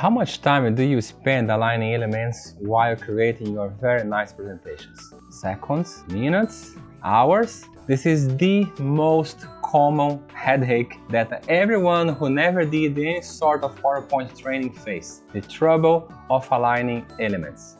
How much time do you spend aligning elements while creating your very nice presentations? Seconds, minutes, hours? This is the most common headache that everyone who never did any sort of PowerPoint training face, the trouble of aligning elements.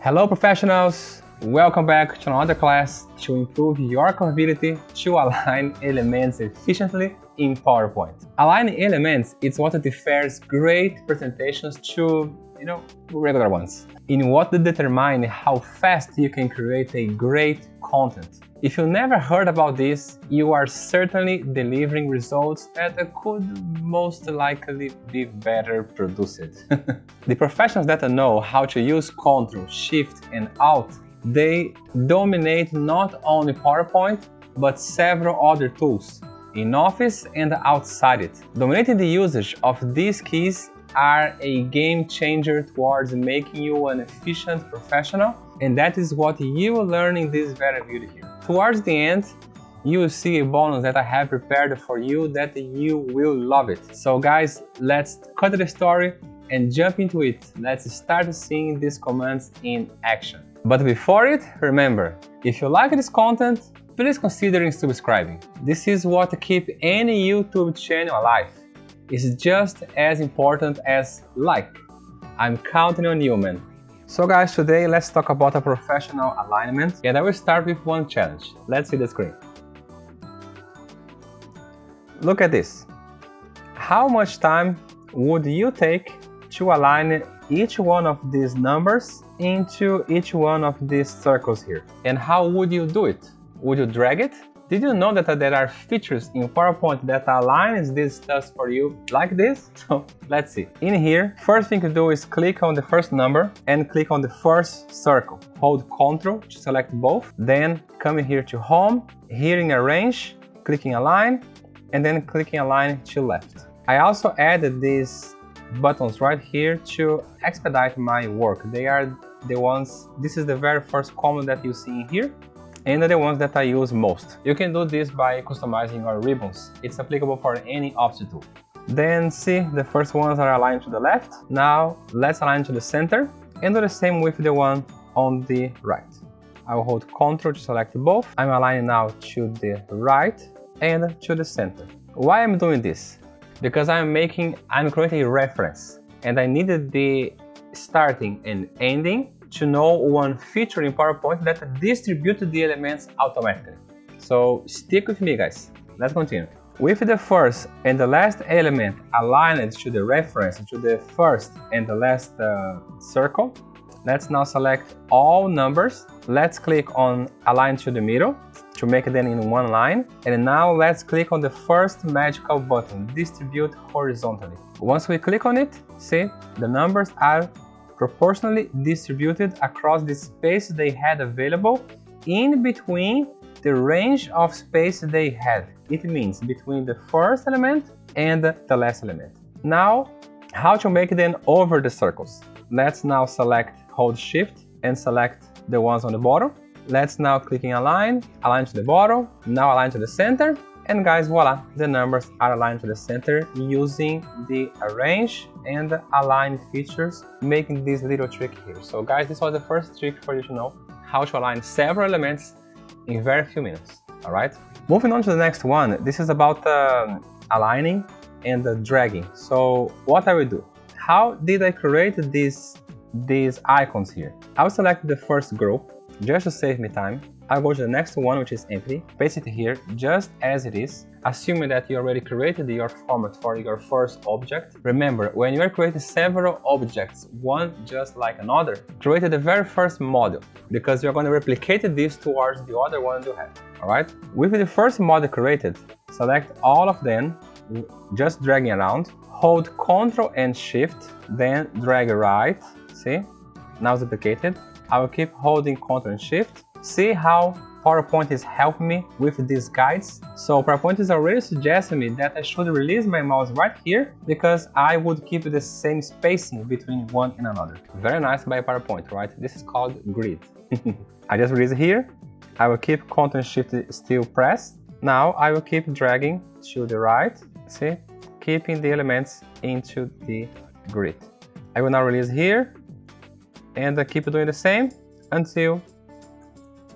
Hello professionals, welcome back to another class to improve your capability to align elements efficiently in PowerPoint. Aligning elements is what differs great presentations to, you know, regular ones. In what determine how fast you can create a great content. If you never heard about this, you are certainly delivering results that could most likely be better produced. the professionals that know how to use Ctrl, Shift and Alt, they dominate not only PowerPoint, but several other tools in Office and outside it. Dominating the usage of these keys are a game changer towards making you an efficient professional and that is what you will learn in this very video here. Towards the end, you will see a bonus that I have prepared for you that you will love it. So guys, let's cut the story and jump into it. Let's start seeing these commands in action. But before it, remember, if you like this content, please consider subscribing. This is what keeps any YouTube channel alive. It's just as important as like. I'm counting on you, man. So guys, today let's talk about a professional alignment and I will start with one challenge. Let's see the screen. Look at this. How much time would you take to align each one of these numbers into each one of these circles here? And how would you do it? Would you drag it? Did you know that uh, there are features in PowerPoint that aligns this stuff for you like this? So let's see. In here, first thing to do is click on the first number and click on the first circle. Hold Ctrl to select both. Then come here to Home, here in Arrange, clicking Align, and then clicking Align to left. I also added these buttons right here to expedite my work. They are the ones, this is the very first command that you see in here and the ones that I use most. You can do this by customizing your ribbons. It's applicable for any tool. Then see, the first ones are aligned to the left. Now let's align to the center and do the same with the one on the right. I will hold Ctrl to select both. I'm aligning now to the right and to the center. Why I'm doing this? Because I'm making, I'm creating a reference and I needed the starting and ending to know one feature in PowerPoint that distributes the elements automatically. So stick with me guys, let's continue. With the first and the last element aligned to the reference to the first and the last uh, circle, let's now select all numbers. Let's click on align to the middle to make them in one line. And now let's click on the first magical button, distribute horizontally. Once we click on it, see the numbers are proportionally distributed across the space they had available in between the range of space they had. It means between the first element and the last element. Now, how to make them over the circles. Let's now select, hold shift and select the ones on the bottom. Let's now click in align, align to the bottom, now align to the center, and guys, voila, the numbers are aligned to the center using the arrange and align features, making this little trick here. So guys, this was the first trick for you to know how to align several elements in very few minutes, all right? Moving on to the next one, this is about uh, aligning and uh, dragging. So what I will do, how did I create these, these icons here? I will select the first group just to save me time I'll go to the next one, which is empty, paste it here just as it is, assuming that you already created your format for your first object. Remember, when you are creating several objects, one just like another, create the very first model, because you're going to replicate this towards the other one you have, alright? With the first model created, select all of them, just dragging around, hold Ctrl and Shift, then drag right, see? Now duplicated. I will keep holding Ctrl and Shift, See how PowerPoint is helping me with these guides. So PowerPoint is already suggesting me that I should release my mouse right here because I would keep the same spacing between one and another. Very nice by PowerPoint, right? This is called grid. I just release here. I will keep Ctrl and Shift still pressed. Now I will keep dragging to the right, see? Keeping the elements into the grid. I will now release here and I keep doing the same until,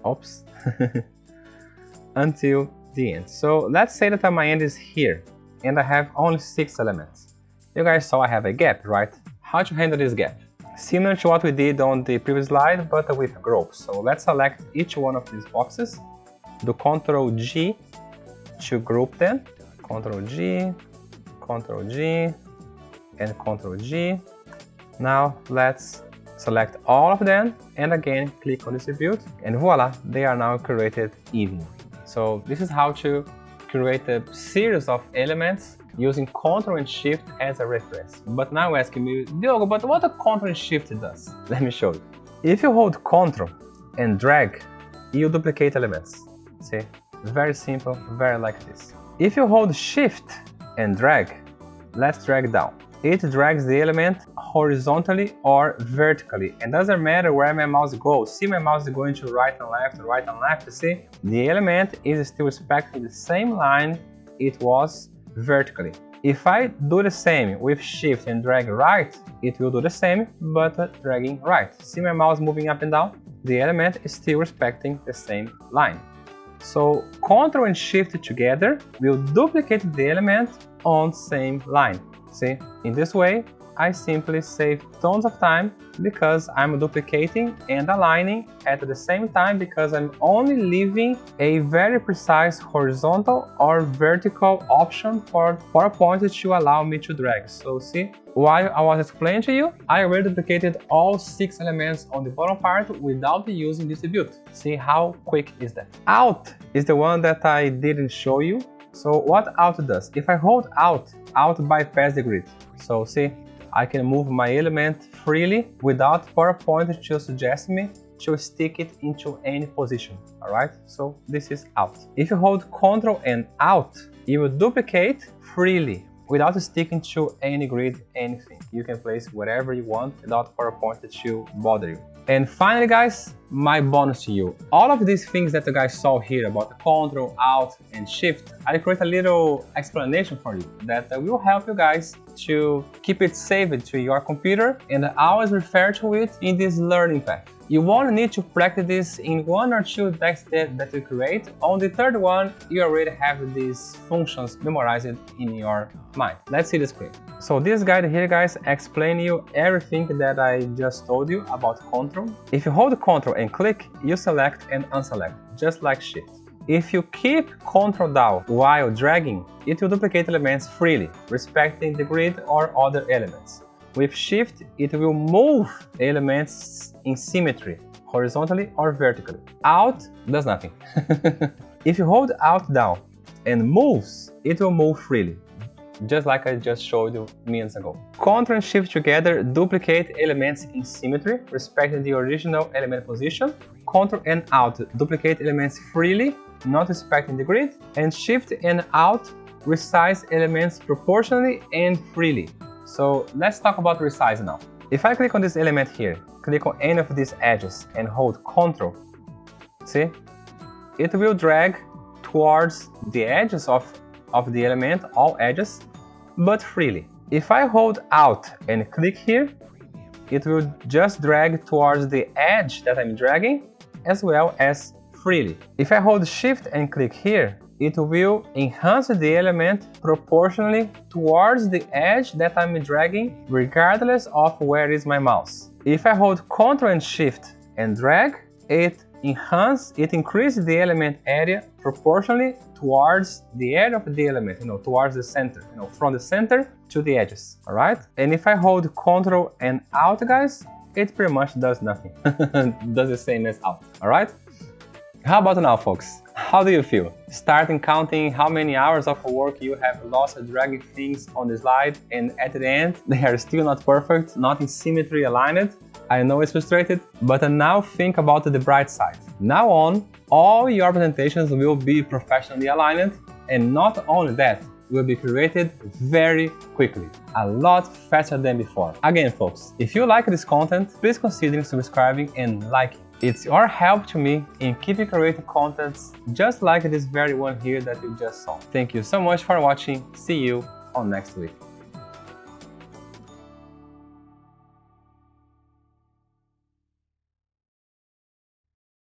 oops, until the end. So let's say that my end is here and I have only six elements. You guys saw I have a gap, right? How to handle this gap? Similar to what we did on the previous slide, but with groups So let's select each one of these boxes, do Ctrl G to group them, Ctrl G, Ctrl G, and Ctrl G. Now let's select all of them and again click on distribute and voila, they are now created evenly. So this is how to create a series of elements using Ctrl and Shift as a reference. But now asking me, Diogo, but what a Ctrl and Shift does? Let me show you. If you hold Ctrl and drag, you duplicate elements. See? Very simple, very like this. If you hold Shift and drag, let's drag down. It drags the element horizontally or vertically. It doesn't matter where my mouse goes. See my mouse going to right and left, right and left, see? The element is still respecting the same line it was vertically. If I do the same with shift and drag right, it will do the same, but dragging right. See my mouse moving up and down? The element is still respecting the same line. So Ctrl and Shift together will duplicate the element on same line. See, in this way, I simply save tons of time because I'm duplicating and aligning at the same time because I'm only leaving a very precise horizontal or vertical option for PowerPoint to allow me to drag. So see, while I was explaining to you, I already duplicated all six elements on the bottom part without using distribute. See how quick is that? Alt is the one that I didn't show you. So what Alt does? If I hold Alt, Alt bypass the grid. So see, I can move my element freely without PowerPoint to suggest me to stick it into any position, alright? So this is Alt. If you hold Ctrl and Alt, you will duplicate freely without sticking to any grid, anything. You can place whatever you want without PowerPoint to bother you. And finally, guys, my bonus to you. All of these things that you guys saw here about the Control, Alt, and Shift, I create a little explanation for you that uh, will help you guys to keep it saved to your computer and always refer to it in this learning path. You won't need to practice this in one or two decks that, you create. On the third one, you already have these functions memorized in your mind. Let's see the screen. So this guide here, guys, explain you everything that I just told you about Control. If you hold Control and click, you select and unselect, just like Shift. If you keep Ctrl down while dragging, it will duplicate elements freely, respecting the grid or other elements. With Shift, it will move elements in symmetry, horizontally or vertically. Alt does nothing. if you hold Alt down and moves, it will move freely, just like I just showed you minutes ago. Ctrl and Shift together duplicate elements in symmetry, respecting the original element position. Ctrl and Alt duplicate elements freely, not respecting the grid. And Shift and Alt resize elements proportionally and freely. So let's talk about resize now. If I click on this element here, click on any of these edges and hold Ctrl, see? It will drag towards the edges of, of the element, all edges, but freely. If I hold Alt and click here, it will just drag towards the edge that I'm dragging, as well as freely. If I hold Shift and click here, it will enhance the element proportionally towards the edge that I'm dragging regardless of where is my mouse. If I hold Ctrl and Shift and drag, it enhance it increases the element area proportionally towards the edge of the element, you know, towards the center, you know, from the center to the edges, all right? And if I hold Ctrl and Alt, guys, it pretty much does nothing. does the same as Alt, all right? How about now, folks? How do you feel? Starting counting how many hours of work you have lost dragging things on the slide and at the end they are still not perfect, not in symmetry aligned. I know it's frustrated, but now think about the bright side. Now on, all your presentations will be professionally aligned and not only that, will be created very quickly, a lot faster than before. Again folks, if you like this content, please consider subscribing and liking. It's your help to me in keeping creating contents just like this very one here that you just saw. Thank you so much for watching. See you on next week.